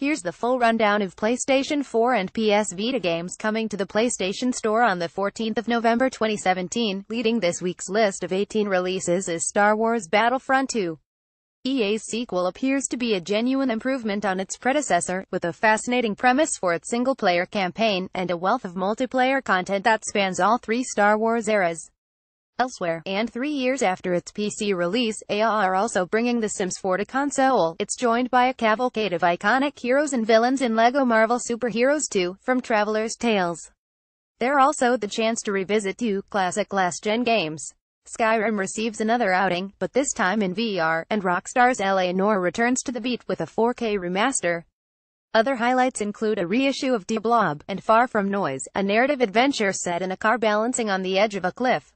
Here's the full rundown of PlayStation 4 and PS Vita games coming to the PlayStation Store on the 14th of November 2017. Leading this week's list of 18 releases is Star Wars Battlefront 2. EA's sequel appears to be a genuine improvement on its predecessor, with a fascinating premise for its single-player campaign, and a wealth of multiplayer content that spans all three Star Wars eras elsewhere, and three years after its PC release, EA are also bringing The Sims 4 to console. It's joined by a cavalcade of iconic heroes and villains in LEGO Marvel Super Heroes 2, from Traveller's Tales. There also the chance to revisit two classic last-gen games. Skyrim receives another outing, but this time in VR, and Rockstar's LA Noire returns to the beat with a 4K remaster. Other highlights include a reissue of de Blob, and Far From Noise, a narrative adventure set in a car balancing on the edge of a cliff.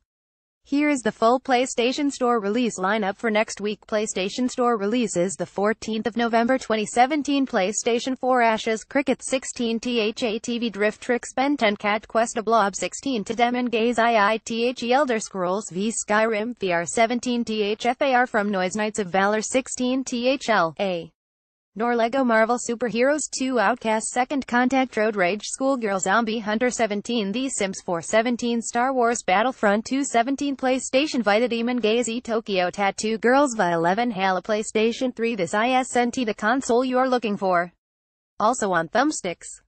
Here is the full PlayStation Store release lineup for next week. PlayStation Store releases the 14th of November 2017 PlayStation 4 Ashes Cricket 16 THA TV Drift Tricks Ben 10 Cat Quest A Blob 16 to Demon Gaze IITH Elder Scrolls V Skyrim VR 17 THFAR from Noise Knights of Valor 16 THL A nor LEGO Marvel Super Heroes 2 Outcast Second Contact Road Rage Schoolgirl Zombie Hunter 17 The Sims 4 17 Star Wars Battlefront 2 17 PlayStation Vita Demon Gaze Tokyo Tattoo Girls Vi 11 Halo PlayStation 3 This ISNT the console you're looking for. Also on thumbsticks.